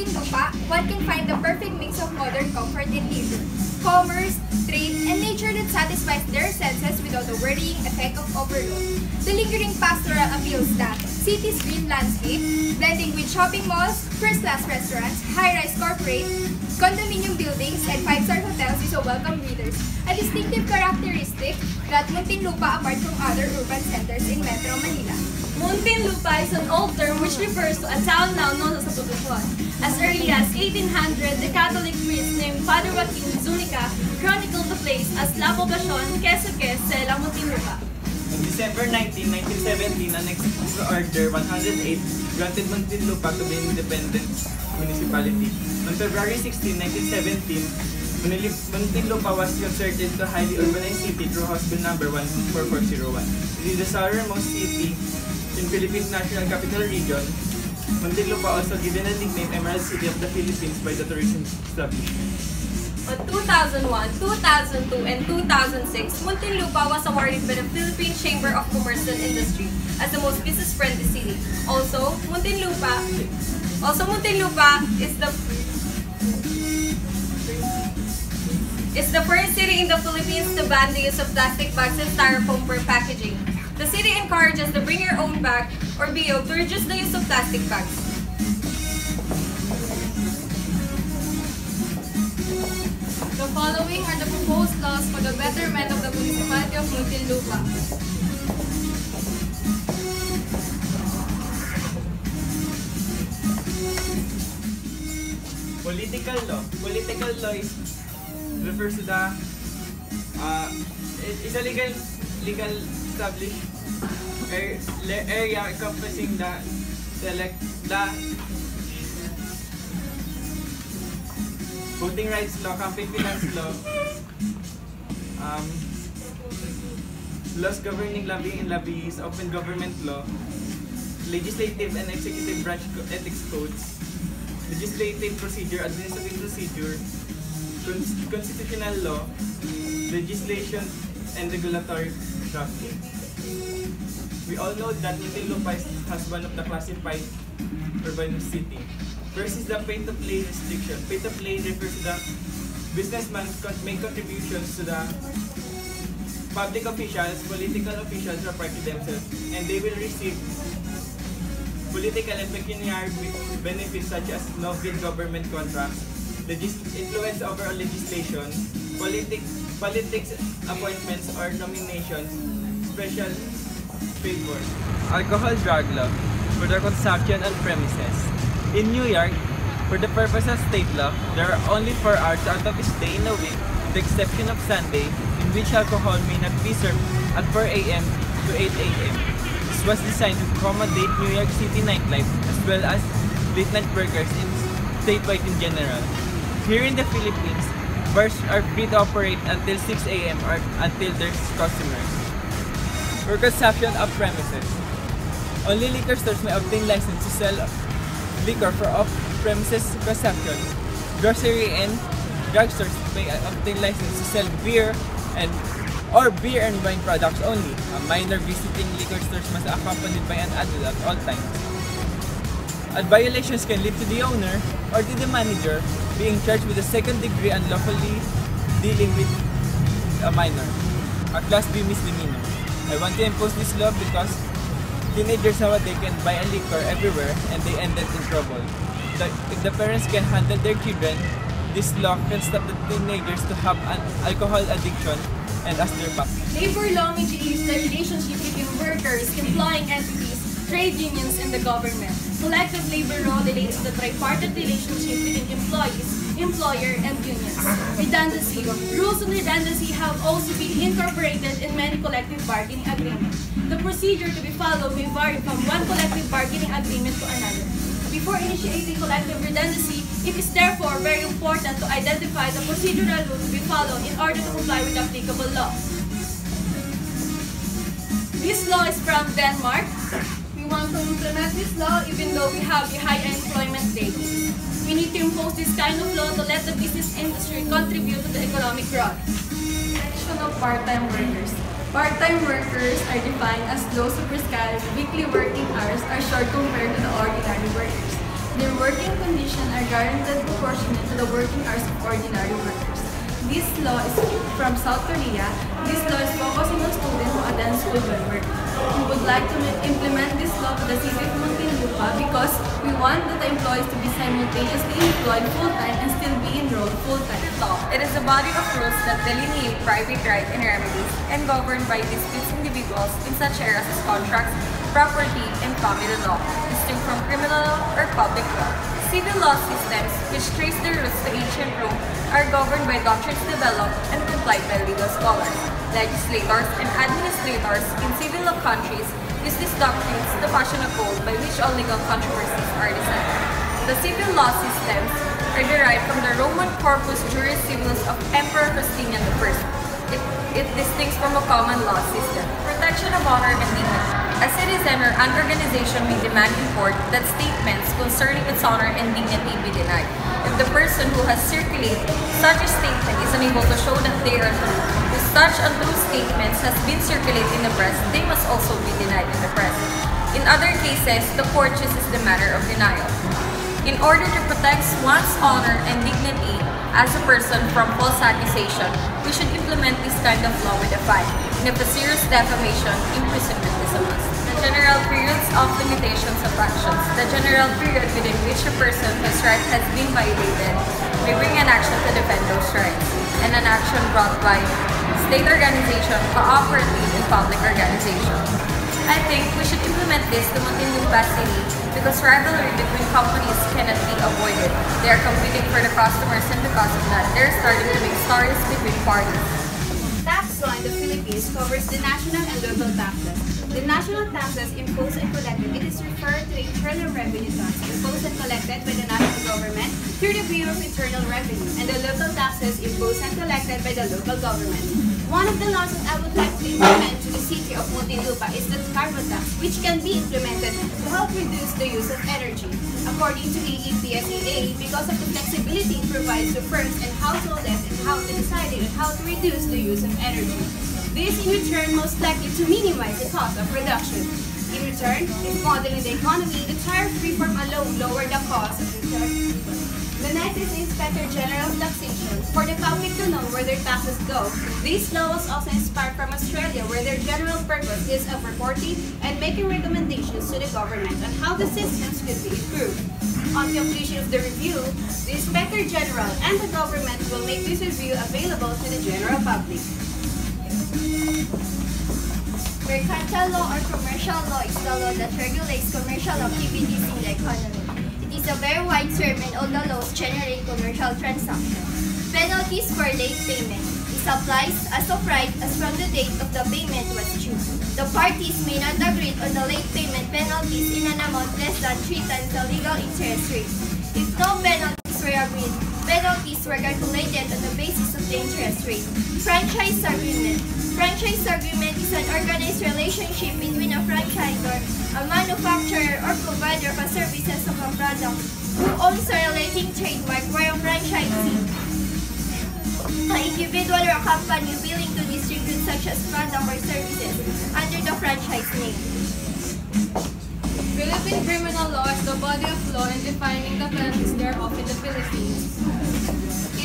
in Muntinlupa, one can find the perfect mix of modern comfort and leisure, commerce, trade, and nature that satisfies their senses without the worrying effect of overload. The lingering pastoral appeals that city's green landscape, blending with shopping malls, first-class restaurants, high-rise corporate, condominium buildings, and five-star hotels is a welcome readers. A distinctive characteristic that Muntinlupa apart from other urban centers in Metro Manila. Muntinlupa is an old term which refers to a town now known as Poblacion. As early as 1800, the Catholic priest named Father Joaquin Zuniga chronicled the place as La Poblacion, Queso Que, Sela, Muntinlupa. On December 19, 1917, an Executive Order 108 granted Muntinlupa to be an independent municipality. On February 16, 1917, Munili- Muntinlupa was converted to highly urbanized city through House Bill number 14401. It is the southernmost city in Philippines National Capital Region. Muntinlupa also given a nickname Emerald City of the Philippines by the tourism establishment. On 2001, 2002, and 2006, Muntinlupa was awarded by the Philippine Chamber of Commerce and Industry as the most business-friendly city. Also, Muntinlupa, also Muntinlupa is the is the first city in the Philippines to ban the use of plastic bags and styrofoam for packaging. The city encourages the bring your own bag or BO to reduce the use of plastic bags. The following are the proposed laws for the betterment of the municipality of Muntinlupa. Political law. Political law is refers to the uh, it is a legal legal le- area encompassing the select the voting rights law, campaign finance law, um, laws governing lobbying and lobbyists, open government law, legislative and executive branch ethics codes, legislative procedure, administrative procedure, cons- constitutional law, legislation, and regulatory We all know that Muntinlupa has one of the classified urban city. Is the pay-to-play restriction. Pay-to-play refers to the businessman make contributions to the public officials, political officials report to themselves, and they will receive political and pecuniary benefits such as no-bid government contracts, legis- influence over legislation, politic- politics appointments or nominations, special favors. Alcohol drug law for the consumption on premises. In New York, for the purpose of state law, there are only 4 hours out of each day in a week, with the exception of Sunday, in which alcohol may not be served at 4 a.m. to 8 a.m. This was designed to accommodate New York City nightlife as well as late night burgers in statewide in general. Here in the Philippines, bars are free to operate until 6 a.m. or until there's customers. For consumption of premises, only liquor stores may obtain license to sell liquor for off-premises consumption. Grocery and drugstores may obtain license to sell beer and or beer and wine products only. A minor visiting liquor stores must be accompanied by an adult at all times. And violations can lead to the owner or to the manager being charged with a second degree unlawfully dealing with a minor, a class B misdemeanor. I want to impose this law because teenagers nowadays can buy a liquor everywhere and they end up in trouble. If the parents can handle their children, this law can stop the teenagers to have an alcohol addiction and as their back. Labor law mediates the relationship between workers, employing entities, trade unions, and the government. Collective labor law relates to the tripartite relationship between employees, employer, and unions. Redundancy. Rules on redundancy have also been incorporated in many collective bargaining agreements. The procedure to be followed may vary from one collective bargaining agreement to another. Before initiating collective redundancy, it is therefore very important to identify the procedural rules to be followed in order to comply with applicable law. This law is from Denmark. Want to implement this law even though we have a high employment rate. We need to impose this kind of law to let the business industry contribute to the economic growth. Section of part-time workers. Part-time workers are defined as those who prescribed weekly working hours are short compared to the ordinary workers. Their working conditions are guaranteed proportionate to the working hours of ordinary workers. This law is from South Korea. This law is focusing on students who attend school by work. We would like to implement this law to the city of Muntinlupa because we want the employees to be simultaneously employed full-time and still be enrolled full-time. law. It is a body of rules that delineate private right and remedies and governed by disputes individuals in such areas as contracts, property, and family law, distinct from criminal law or public law. Civil law systems, which trace their roots to ancient Rome, are governed by doctrines developed and complied by legal scholars. Legislators and administrators in civil law countries use these doctrines to fashion a code by which all legal controversies are decided. The civil law systems are derived from the Roman corpus juris civilis of Emperor Justinian I. It, it distincts from a common law system. Protection of honor and dignity. A citizen or an organization may demand in court that statements concerning its honor and dignity be denied. If the person who has circulated such a statement is unable to show that they are true, such untrue statements has been circulated in the press, they must also be denied in the press. In other cases, the court chooses the matter of denial. In order to protect one's honor and dignity as a person from false accusation, we should implement this kind of law with a fine. And a serious defamation, imprisonment is a must. The general periods of limitations of actions. The general period within which a person whose right has been violated may bring an action to defend those rights, and an action brought by state organization, cooperative, and public organization. I think we should implement this to Muntinlupa City because rivalry between companies cannot be avoided. They are competing for the customers and because of that, they're starting to make stories between parties. Tax law in the Philippines covers the national and local taxes. The national taxes imposed and collected, it is referred to internal revenue tax imposed and collected by the national government through the Bureau of Internal Revenue, and the local taxes imposed and collected by the local government. One of the laws that I would like to implement to the city of Muntinlupa is the carbon tax, which can be implemented to help reduce the use of energy. According to E AEPSEA, because of the flexibility it provides to firms and households and how to decide on how to reduce the use of energy. This in return most likely to minimize the cost of production. In return, if modeling the economy, the tariff reform alone lower the cost of the. The next is the Inspector General of Taxation. For the public to know where their taxes go, this law was also inspired from Australia where their general purpose is of reporting and making recommendations to the government on how the systems could be improved. On completion of the review, the Inspector General and the government will make this review available to the general public. Mercantile law or commercial law is the law that regulates commercial activities in the economy. Is a very wide term and all the laws generate commercial transactions. Penalties for late payment. This applies as of right as from the date of the payment was due. The parties may not agree on the late payment penalties in an amount less than three times the legal interest rate. If no penalties were agreed, penalties were calculated on the interest rate. Franchise agreement. Franchise agreement is an organized relationship between a franchisor, a manufacturer or provider of services of a product, who owns a relating trademark where a franchisee, an individual or a company willing to distribute such as product or services under the franchise name. Philippine criminal law is the body of law in defining the penalties thereof in the Philippines.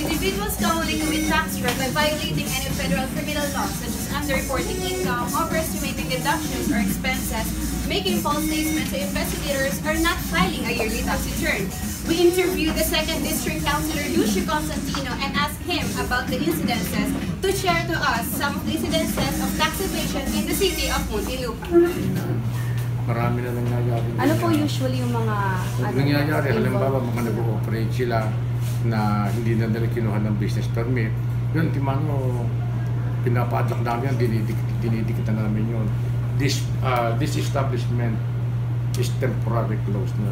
Individuals commonly commit tax fraud by violating any federal criminal laws such as underreporting income, overestimating deductions or expenses, making false statements to investigators, or not filing a yearly tax return. We interviewed the second district councilor Lucio Constantino and asked him about the incidences to share to us some of the incidences of tax evasion in the city of Muntinlupa. Marami na nangyayari. Ano po usually yung mga Pag ano, nangyayari, halimbawa involved? mga nag-ooperate sila na hindi na nila kinuha ng business permit, yun, timano, pinapadlock namin yan, dinidik, dinidikitan namin yun. This, uh, this establishment is temporary closed na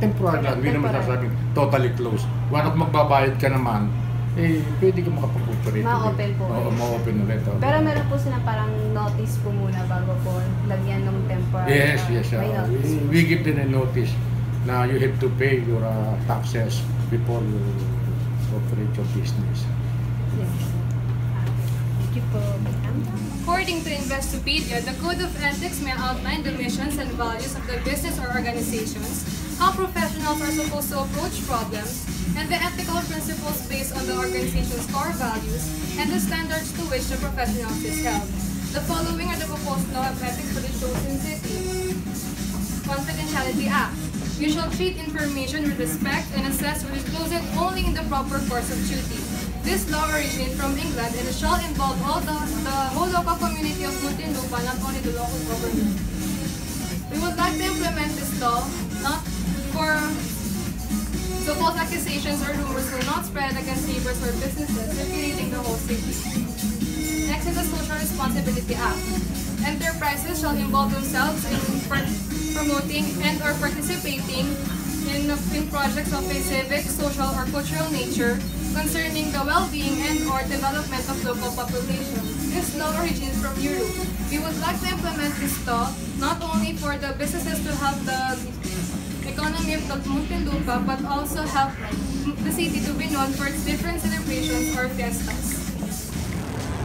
temporary lang, hindi naman sasabing totally closed. Once magbabayad ka naman, eh, pwede ka makapag-operate. Ma-open po Oo, ma-open ulit. oo. Pero meron po sila parang notice po muna bago po lagyan ng temporary. Yes, yes. Uh, we, we give them a notice na you have to pay your uh, taxes before you operate your business. Yes. you po. According to Investopedia, the Code of Ethics may outline the missions and values of the business or organizations, how professionals are supposed to approach problems, and the ethical principles based on the organization's core values and the standards to which the professionals is held. The following are the proposed law of ethics for the chosen city. Confidentiality Act. You shall treat information with respect and assess or disclose it only in the proper course of duty. This law originates from England and shall involve all the, the whole local community of Muntinlupa, not only the local government. We would like to implement this law not for so false accusations or rumors will not spread against neighbors or businesses circulating the whole city. Next is the Social Responsibility Act. Enterprises shall involve themselves in promoting and or participating in, in projects of a civic, social, or cultural nature concerning the well-being and or development of local population. This law originates from Europe. We would like to implement this law not only for the businesses to have the economy of Muntinlupa, but also help the city to be known for its different celebrations or fiestas.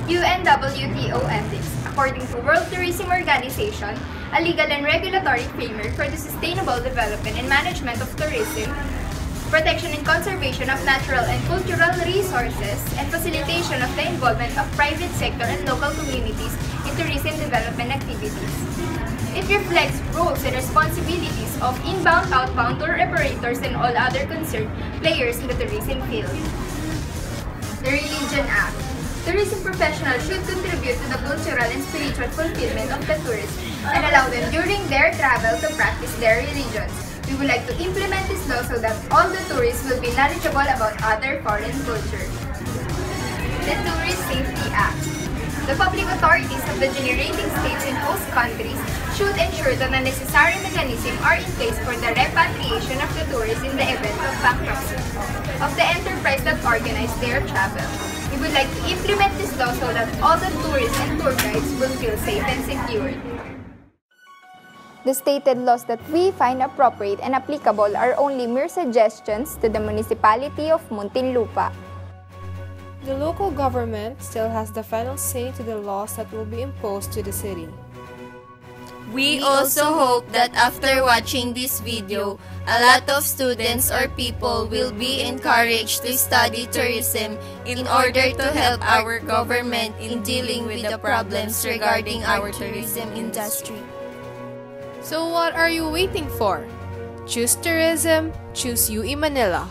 UNWTO Ethics, according to World Tourism Organization, a legal and regulatory framework for the sustainable development and management of tourism, protection and conservation of natural and cultural resources, and facilitation of the involvement of private sector and local communities in tourism development activities. It reflects roles and responsibilities of inbound, outbound tour operators and all other concerned players in the tourism field. The Religion Act. Tourism professionals should contribute to the cultural and spiritual fulfillment of the tourists and allow them during their travel to practice their religions. We would like to implement this law so that all the tourists will be knowledgeable about other foreign cultures. The Tourist Safety Act. The public authorities of the generating states and host countries should ensure that the necessary mechanisms are in place for the repatriation of the tourists in the event of bankruptcy of the enterprise that organized their travel. We would like to implement this law so that all the tourists and tour guides will feel safe and secure. The stated laws that we find appropriate and applicable are only mere suggestions to the municipality of Muntinlupa. The local government still has the final say to the laws that will be imposed to the city. We also hope that after watching this video, a lot of students or people will be encouraged to study tourism in order to help our government in dealing with the problems regarding our tourism industry. So what are you waiting for? Choose tourism, choose UE Manila.